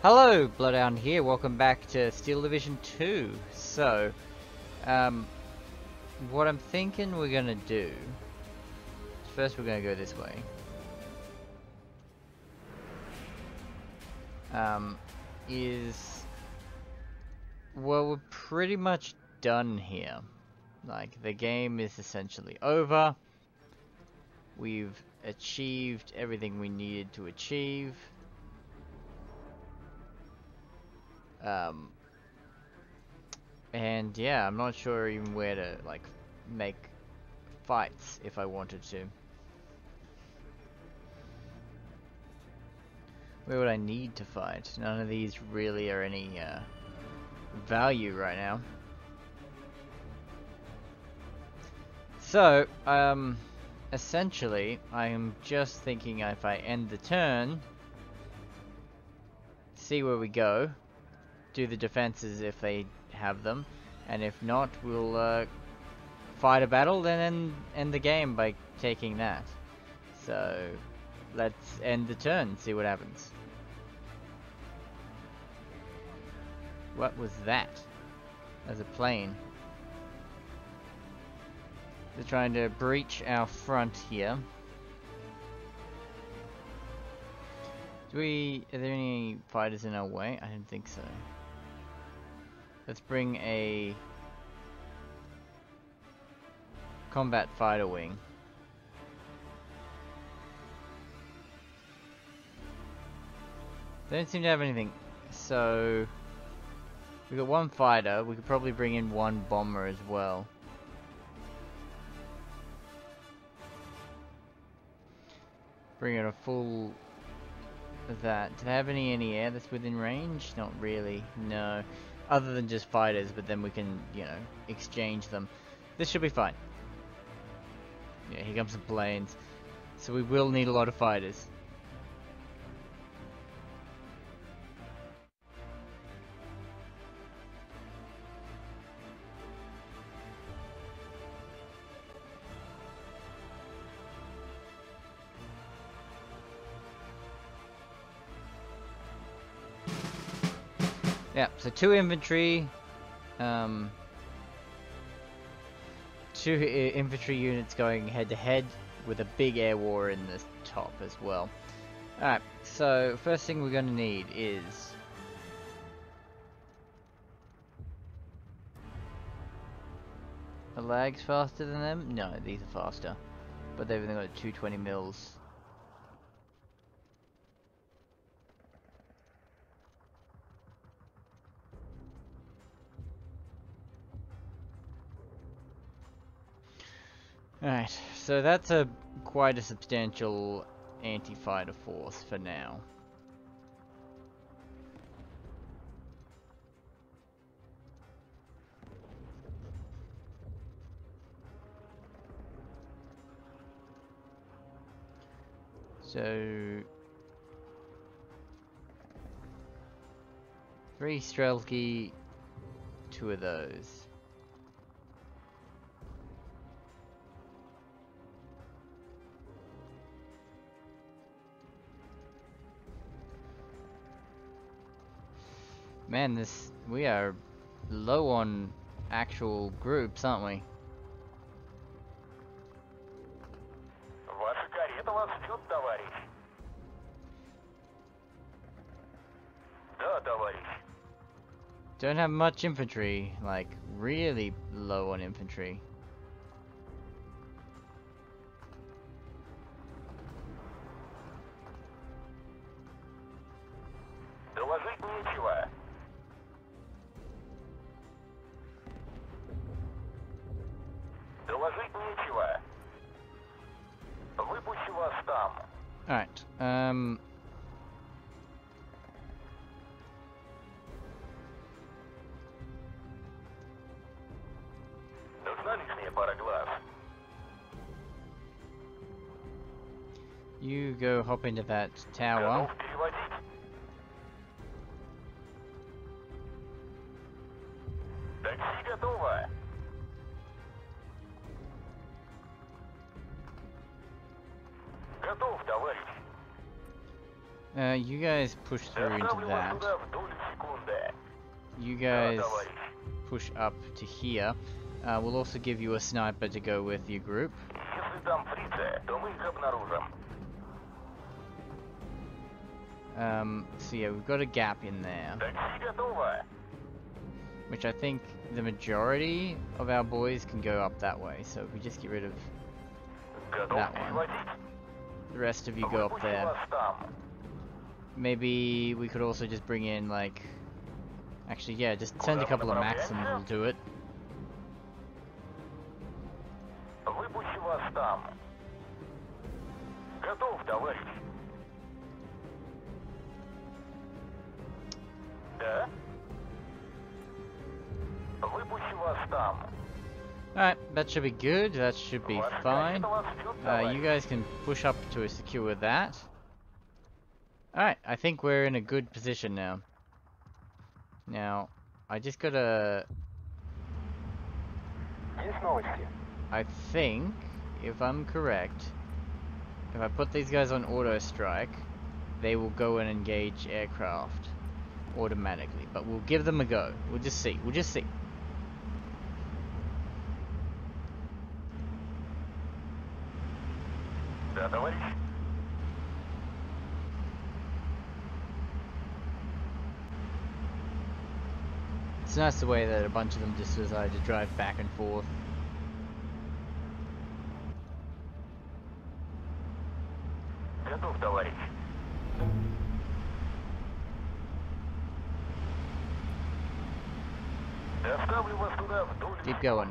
Hello, Bloodhound here. Welcome back to Steel Division 2. So, um, what I'm thinking we're gonna do. First, we're gonna go this way. Um, is well, we're pretty much done here. Like the game is essentially over. We've achieved everything we needed to achieve. Um, and yeah, I'm not sure even where to like make fights if I wanted to. Where would I need to fight? None of these really are any uh, value right now. So, um, essentially, I am just thinking if I end the turn, see where we go, do the defenses if they have them, and if not, we'll uh, fight a battle, then end, end the game by taking that. So, let's end the turn, see what happens. What was that? As a plane. They're trying to breach our front here. Do we... Are there any fighters in our way? I don't think so. Let's bring a... Combat fighter wing. They don't seem to have anything. So... We got one fighter. We could probably bring in one bomber as well. Bring in a full of that. Do they have any any air that's within range? Not really. No. Other than just fighters, but then we can, you know, exchange them. This should be fine. Yeah, here comes the planes. So we will need a lot of fighters. So two infantry, um, two infantry units going head to head with a big air war in the top as well. Alright, so first thing we're going to need is Are LaGGs faster than them? No, these are faster. But they've only got 220 mils. Alright, so that's a quite a substantial anti-fighter force for now. So... Three Strelki, two of those. Man, this we are low on actual groups, aren't we? Don't have much infantry, like really low on infantry. Um, You go hop into that tower. push through into that. You guys push up to here. Uh, we'll also give you a sniper to go with your group. Um, so yeah, we've got a gap in there. Which I think the majority of our boys can go up that way, so if we just get rid of that one. The rest of you go up there. Maybe we could also just bring in like... Actually, yeah, just send a couple of max and we'll do it. Alright, that should be good, that should be fine. Uh, you guys can push up to secure that. Alright, I think we're in a good position now. Now, I just gotta... I think, if I'm correct, if I put these guys on auto strike, they will go and engage aircraft automatically. But we'll give them a go. We'll just see. We'll just see. It's that's the way that a bunch of them just decided to drive back and forth. Keep going.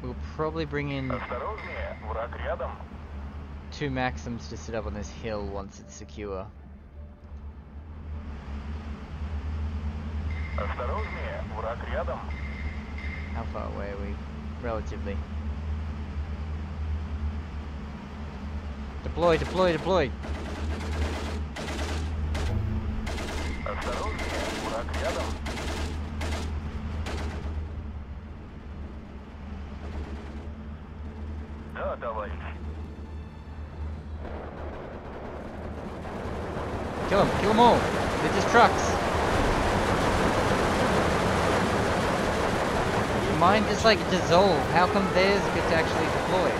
We'll probably bring in two Maxims to sit up on this hill once it's secure. Осторожнее, враг рядом. How far away are we? Relatively. Deploy, deploy, deploy! Осторожнее, враг рядом. Да, товарищ. Kill them, kill them all! It's like dissolve. How come theirs gets actually deployed?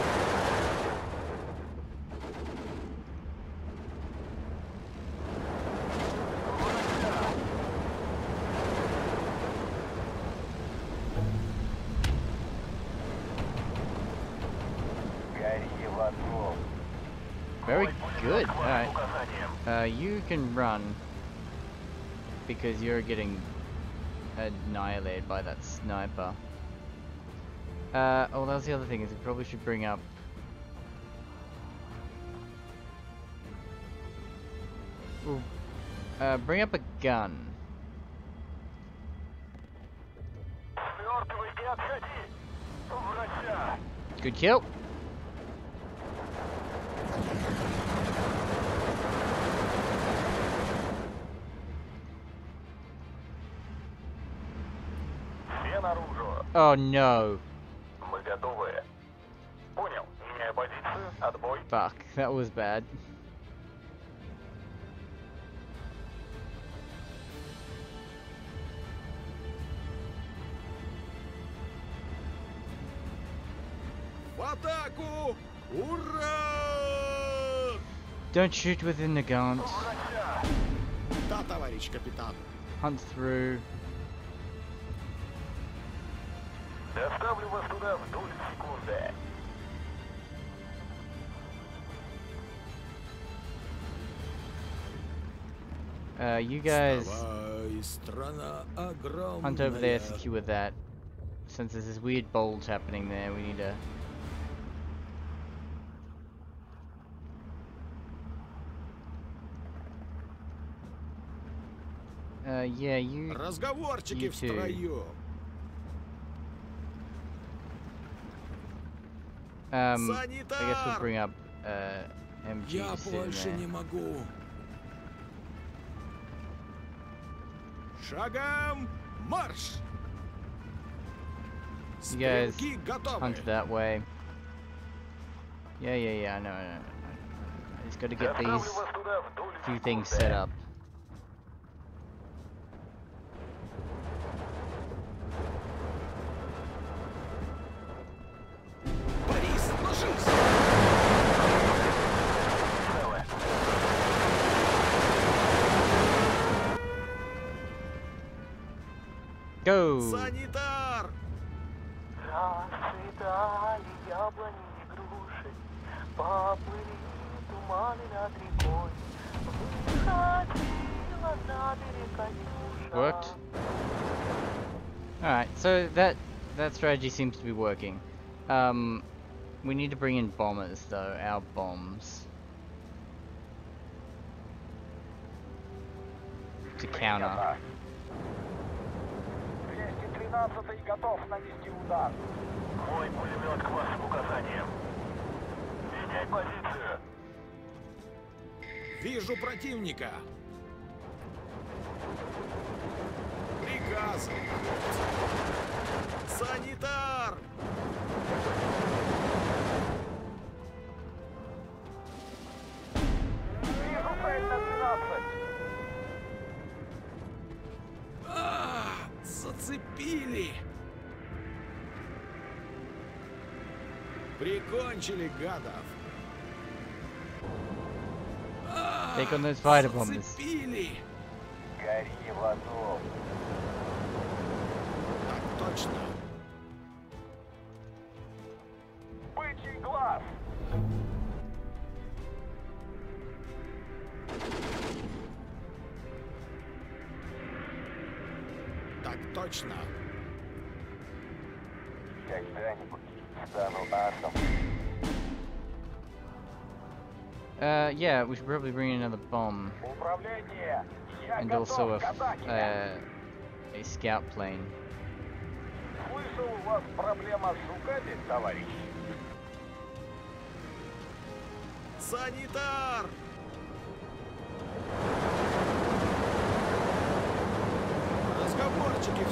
Very good. Alright. Uh, you can run. Because you're getting annihilated by that sniper. Uh, oh, that's the other thing is we probably should bring up. Uh, bring up a gun. Good kill. Oh no. Fuck, that was bad. В атаку! Ура! Don't shoot within the gaunt. Врача. Да, товарищ капитан. Hunt through. Доставлю вас туда в долю секунды. Uh, you guys Вставай, страна огромная. hunt over there, secure that. Since there's this weird bulge happening there, we need to. Uh, yeah, you. Разговорчики You в too. строю. Um, I guess we'll Санитар! bring up uh, MG Шагом марш! You guys Стрелки готовы. Hunt that way. Yeah, yeah, yeah. I know. I know. I, I Just got to get Доставлю these вас туда в долю few things секунды. set up. Go! Санитар! Расцветали яблони и груши, Поплыли туманы над рекой, Выходила на берег Анюша. Worked. Alright, so that that strategy seems to be working. Um, we need to bring in bombers though, our bombs. To counter. 213 готов нанести удар. Мой пулемет к вашим указаниям. Меняй позицию. Вижу противника! Приказы! Санитар! Прикончили гадов! Take on those bombers. Зацепили! Гори в аду. Так точно! Бычий глаз. Так точно! Uh, yeah, we should probably bring in another bomb Управление. Я and готов also a, к f- атаке. uh, a scout plane. Слышал, у вас проблема с жуками, товарищ? Санитар! Разговорчики в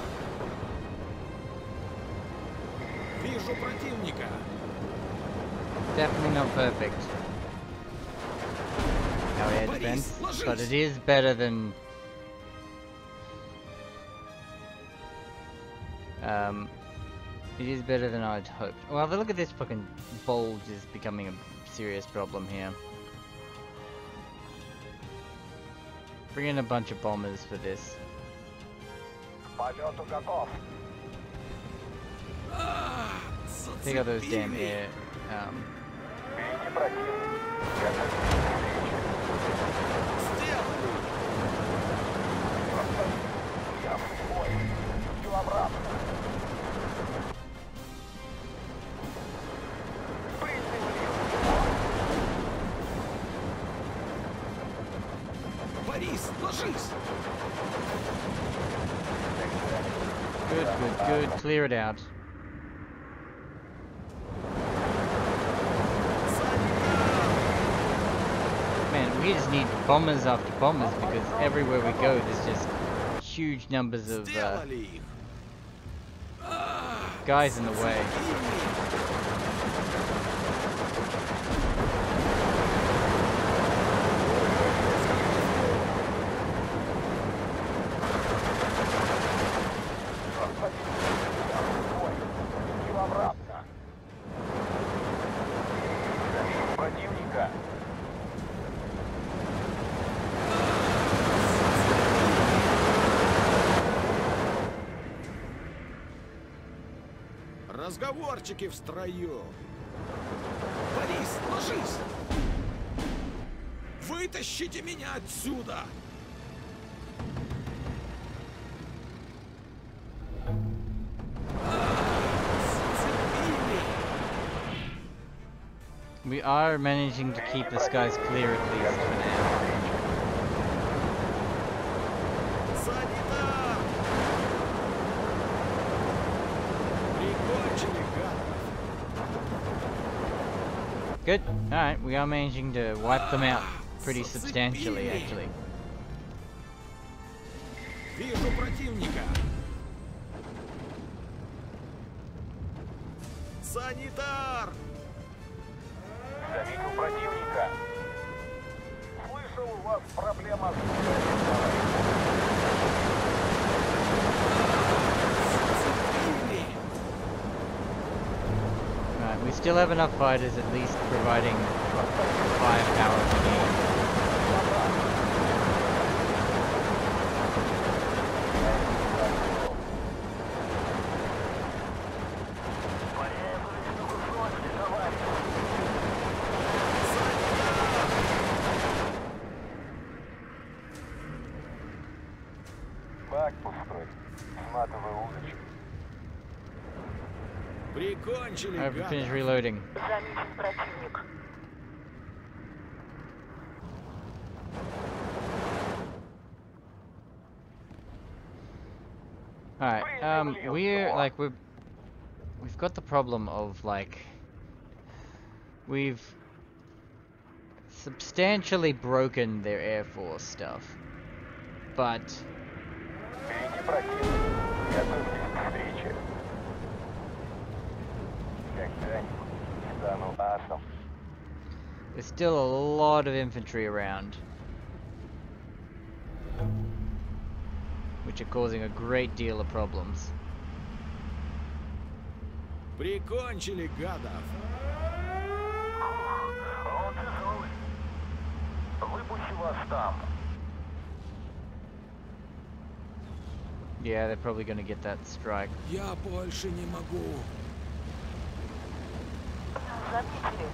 But it is better than... Um, it is better than I'd hoped. Well, have look at this fucking bulge is becoming a serious problem here. Bring in a bunch of bombers for this. Ah, take out those damn air. Um. Борис, ложись! good, good, good. Clear it out. Man, we just need bombers after bombers because everywhere we go, there's just huge numbers of uh, guys in the way. Ah. Разговорчики в строю. Борис, ложись! Вытащите меня отсюда! We are managing to keep the skies clear at least for now. good. Alright, we are managing to wipe them out pretty Зацепили. substantially, actually. Вижу противника. Санитар! Заметил противника. Слышал, у вас проблема с still have enough fighters at least providing firepower we need. Порезались на кусочки, товарищ. Бак пустой. Сматывай удочку. Прикончили, Alright, we finished гадов. reloading. Замечен противник. Alright, um, we're, like, we're, we've got the problem of, like, we've substantially broken their Air Force stuff. But, стану асом. there's still a lot of infantry around. Which are causing a great deal of problems. Прикончили, гадов. Он тяжелый. Выпущу вас там. Yeah, they're probably gonna get that strike. Я больше не могу. Заметили.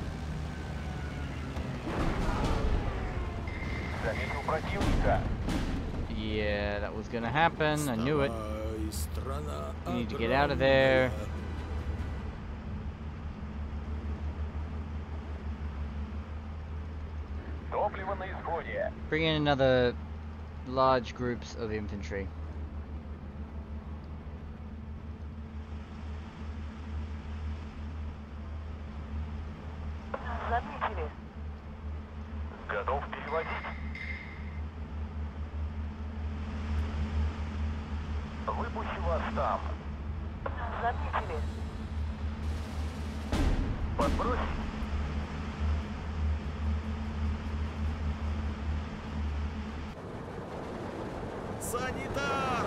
Заметил противника. Yeah, that was gonna happen. I knew it. Вставай, страна We need to get out of there. огромная. Топливо на исходе. Bring in another large groups of infantry. Выпущу вас там. Заметили. Подбросить? Санитар!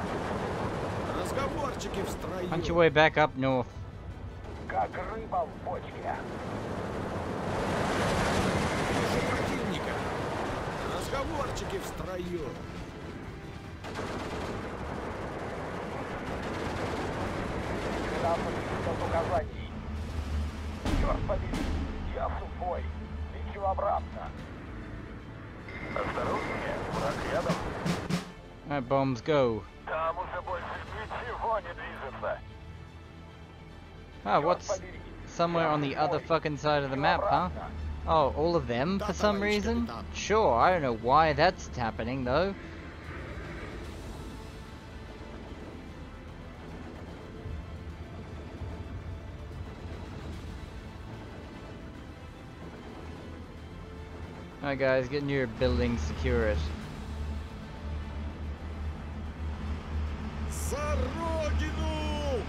Разговорчики в строю. Punch your way back up north. Как рыба в бочке. Разговорчики в строю. Нам от указаний. Черт побери, я сухой. Лечу обратно. Осторожнее, враг рядом. Alright, bombs, go. Там уже больше ничего не движется. Ah, Черт what's побери, somewhere я on the other сухой. fucking side of the Лечу map, huh? обратно. Oh, all of them for Да, some товарищ reason? капитан. Sure, I don't know why that's happening though. Alright guys, get into your building, secure it. За родину!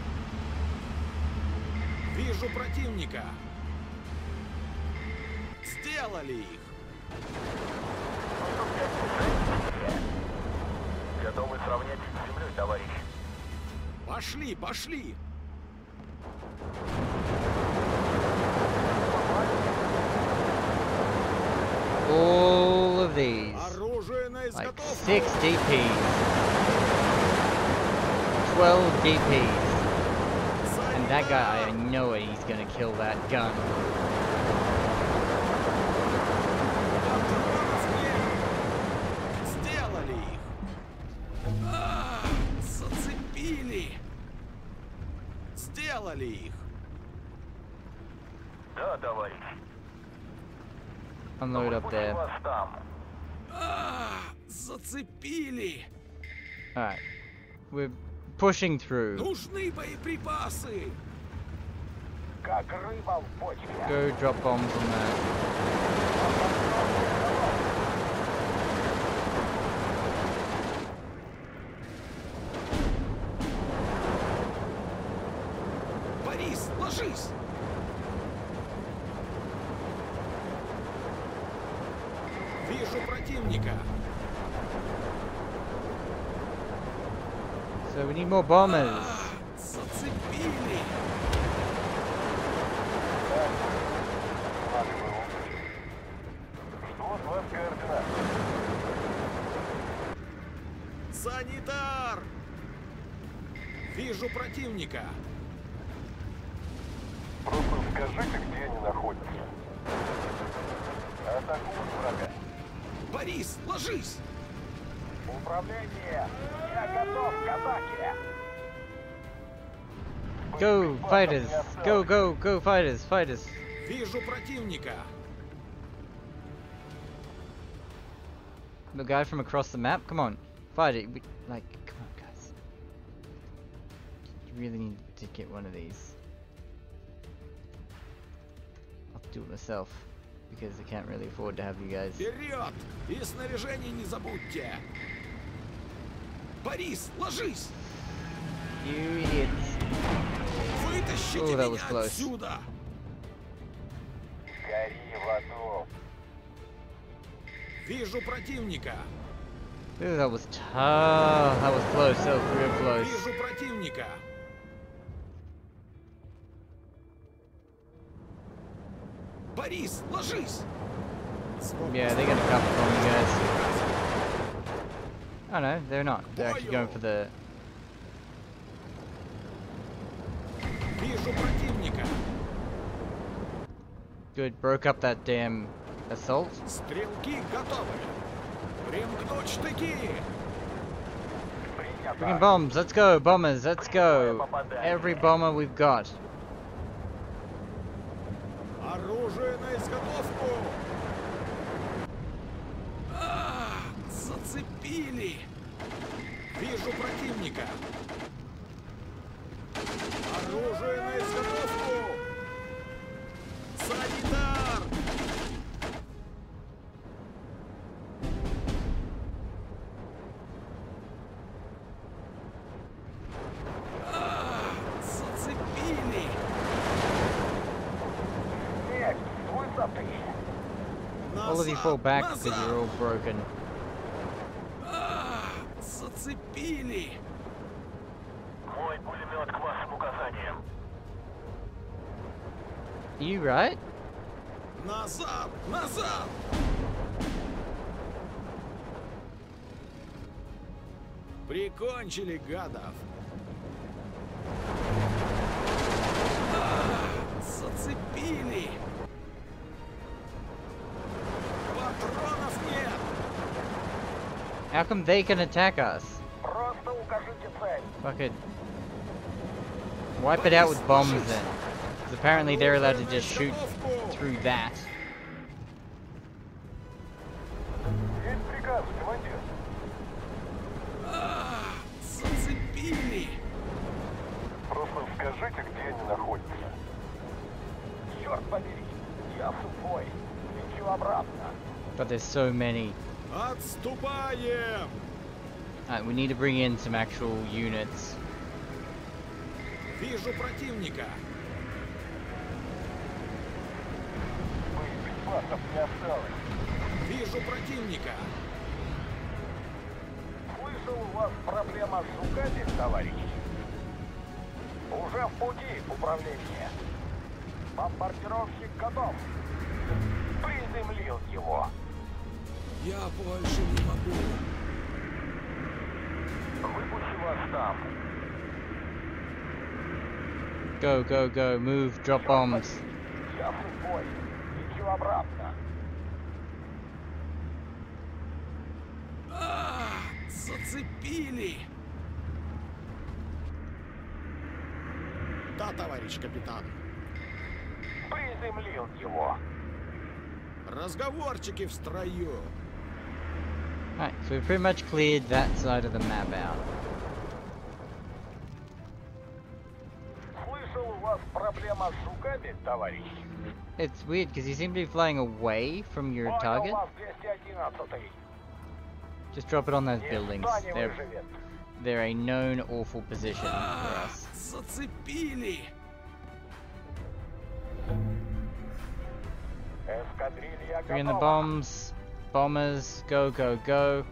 Вижу противника. Сделали их. Готовы сравнять с землей, товарищ. Пошли, пошли. of these. Оружие на Like изготовку. 6 DPs. 12 DPs. And that guy, I know it, he's gonna kill that gun. Сделали их. А, зацепили. Сделали их. Да, товарищ. Unload up Выпущу there. вас там. А, зацепили. Alright. We're pushing through. Нужны боеприпасы. как рыба в бочке. Go drop bombs on that. Борис, ложись! Вижу противника. So we need more bombers. Зацепили. Санитар! Вижу противника. Просто скажите, где они находятся. Атакуют врага. Борис, ложись! Управление! Я готов к атаке! Go fighters. Go go go fighters. Fighters. Вижу противника. The guy from across the map. Come on, fight it. We, like, come on, guys. You really need to get one of these. I'll do it myself because I can't really afford to have you guys. Вперед! И снаряжение не забудьте. Борис, ложись! Idiots. Вытащите Oh, was меня close. отсюда! Гори в аду! Вижу противника. Ooh, that was tough. That was close. That was real close. Вижу противника. Борис, ложись! Yeah, they're gonna come from you guys. Oh no, they're not. They're actually going for the. Вижу противника. Good, broke up that damn assault. Стрелки готовы. Примкнуть штыки. Freaking Принято! bombs, let's go, bombers, let's go. Every bomber we've got. Оружие на изготовку. зацепили. Вижу противника. Оружие на изготовку. Санитар! А, зацепили. Снег с высоты! All of you fall Назад, back because назад. you're all broken. You right? Назад, назад. Прикончили гадов. А, зацепили. Патронов нет. How come they can attack us? Просто укажите цель! Fuck it. Wipe it out with bombs then. Because apparently they're allowed to just shoot through that. Есть приказ, командир! А, зацепили. Просто скажите, где они находятся. Черт побери! Я сухой! Лечу обратно! But there's so many. Отступаем. Alright, we need to bring in some actual units. Вижу противника. Боеприпасов не осталось. Вижу противника. Слышал, у вас проблема с жуками, товарищ? Уже в пути, управление. Бомбардировщик готов. Приземлил его. Я больше не могу. Выпущу вас там. Go, go, go, move, drop bombs. Я. Лечу обратно. А, зацепили. Да, товарищ капитан. Приземлил его. Разговорчики в строю. Alright, so we've pretty much cleared that side of the map out. Слышал, у вас вас проблема с жуками, товарищ? It's weird because you seem to be flying away from your Понял target. вас 211 Just drop it on those buildings. Никто не They're, выживет. they're a known awful position for А, us. зацепили! Эскадрилья Bring in the готова. bombs. Bombers, go, go, go.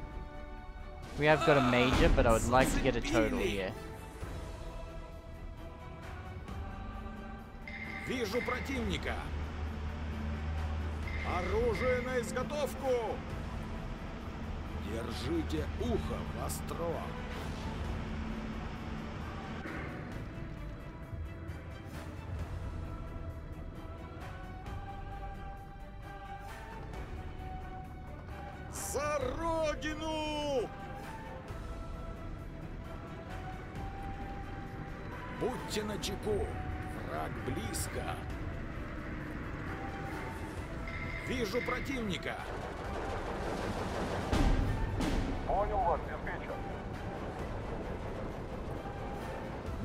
We have got a major, but I would like to get a total here. Вижу противника! Оружие на изготовку! Держите ухо востро! За родину! Будьте начеку, враг близко. Вижу противника. Понял вас, диспетчер.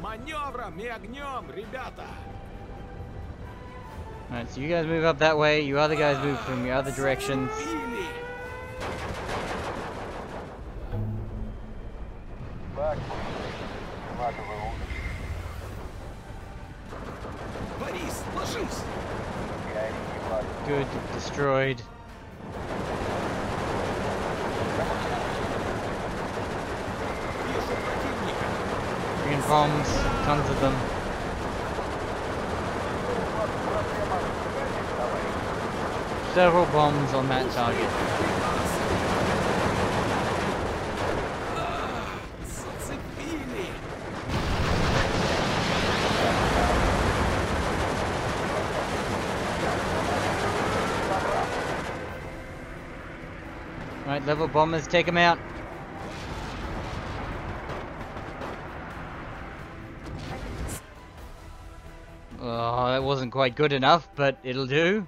Маневром и огнем, ребята! Alright, so you guys move up that way, you other guys move from your other directions. Green bombs, tons of them. Several bombs on that target. Level bombers, take them out. Oh, that wasn't quite good enough, but it'll do.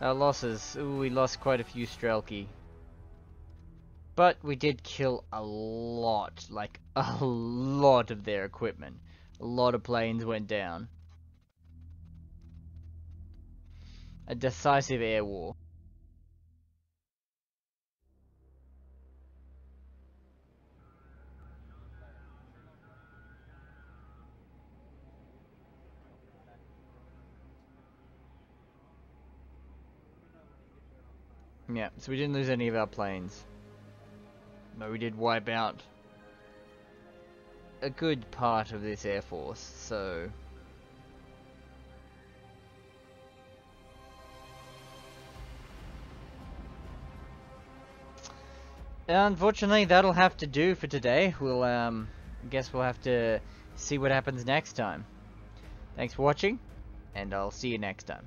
Our losses. Ooh, we lost quite a few Strelki. But we did kill a lot, like a lot of their equipment. A lot of planes went down. A decisive air war. Yeah, so we didn't lose any of our planes. But we did wipe out a good part of this air force, so... Unfortunately, that'll have to do for today. We'll, um, guess we'll have to see what happens next time. Thanks for watching, and I'll see you next time.